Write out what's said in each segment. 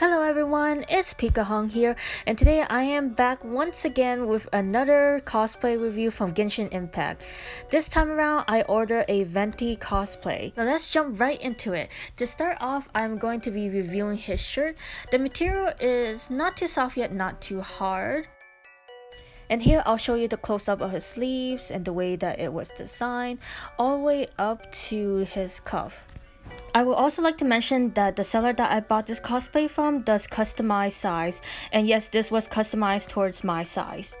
Hello everyone, it's Pikahuong here, and today I am back once again with another cosplay review from Genshin Impact. This time around, I ordered a Venti cosplay. Now let's jump right into it. To start off, I'm going to be reviewing his shirt. The material is not too soft yet not too hard. And here I'll show you the close-up of his sleeves and the way that it was designed, all the way up to his cuff. I would also like to mention that the seller that I bought this cosplay from does customize size, and yes, this was customized towards my size.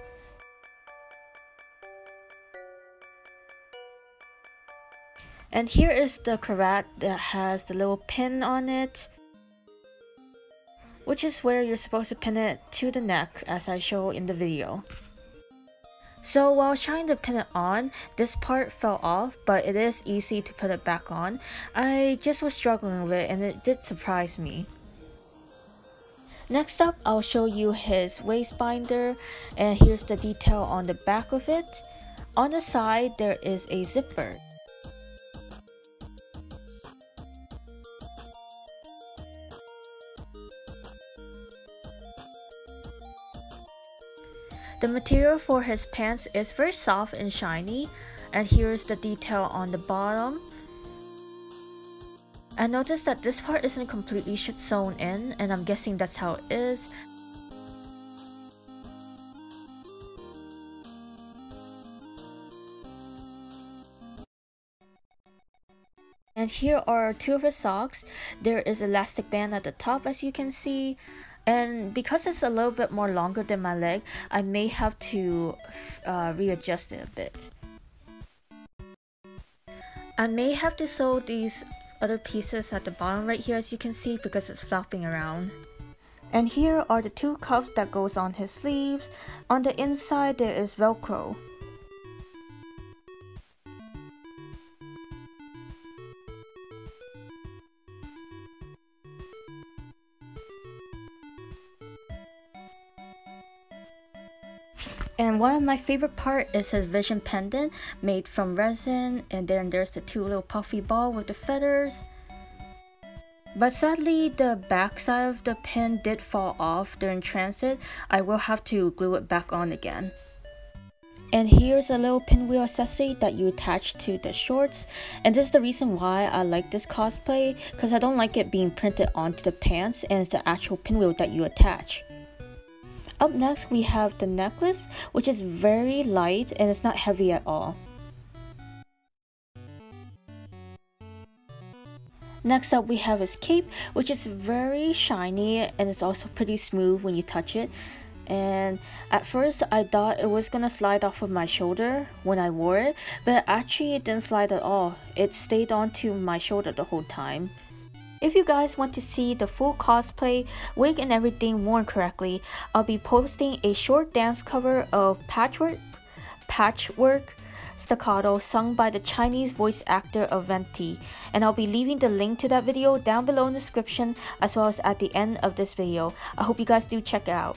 And here is the cravat that has the little pin on it, which is where you're supposed to pin it to the neck as I show in the video. So while trying to pin it on, this part fell off, but it is easy to put it back on. I just was struggling with it and it did surprise me. Next up, I'll show you his waist binder and here's the detail on the back of it. On the side, there is a zipper. The material for his pants is very soft and shiny and here's the detail on the bottom. I noticed that this part isn't completely sewn in and I'm guessing that's how it is. And here are two of his socks. There is elastic band at the top as you can see and because it's a little bit more longer than my leg I may have to uh, readjust it a bit. I may have to sew these other pieces at the bottom right here as you can see because it's flopping around. And here are the two cuffs that goes on his sleeves. On the inside there is velcro And one of my favorite part is his vision pendant made from resin and then there's the two little puffy ball with the feathers. But sadly, the back side of the pin did fall off during transit. I will have to glue it back on again. And here's a little pinwheel accessory that you attach to the shorts. And this is the reason why I like this cosplay because I don't like it being printed onto the pants and it's the actual pinwheel that you attach. Up next, we have the necklace, which is very light and it's not heavy at all. Next up, we have his cape, which is very shiny and it's also pretty smooth when you touch it. And at first, I thought it was gonna slide off of my shoulder when I wore it, but actually it didn't slide at all. It stayed onto my shoulder the whole time. If you guys want to see the full cosplay, wig and everything worn correctly, I'll be posting a short dance cover of Patchwork, Patchwork Staccato sung by the Chinese voice actor of Venti, and I'll be leaving the link to that video down below in the description as well as at the end of this video. I hope you guys do check it out.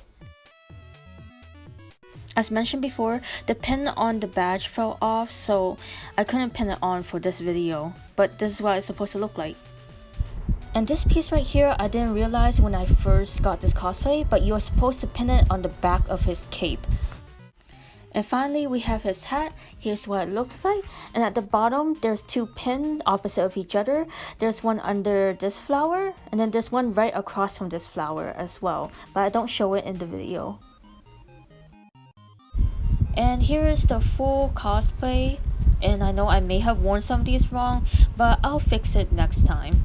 As mentioned before, the pin on the badge fell off so I couldn't pin it on for this video, but this is what it's supposed to look like. And this piece right here, I didn't realize when I first got this cosplay, but you're supposed to pin it on the back of his cape. And finally, we have his hat. Here's what it looks like. And at the bottom, there's two pins opposite of each other. There's one under this flower, and then there's one right across from this flower as well. But I don't show it in the video. And here is the full cosplay. And I know I may have worn some of these wrong, but I'll fix it next time.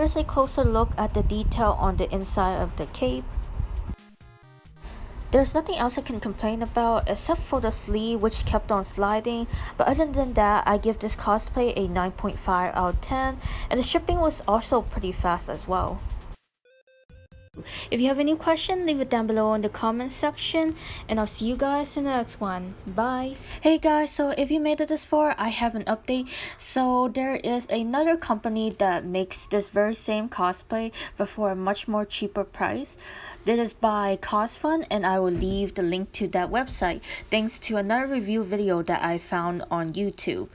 Here's a closer look at the detail on the inside of the cape. There's nothing else I can complain about except for the sleeve which kept on sliding but other than that I give this cosplay a 9.5 out of 10 and the shipping was also pretty fast as well. If you have any question, leave it down below in the comment section and I'll see you guys in the next one. Bye! Hey guys, so if you made it this far, I have an update. So there is another company that makes this very same cosplay but for a much more cheaper price. This is by CosFun and I will leave the link to that website thanks to another review video that I found on YouTube.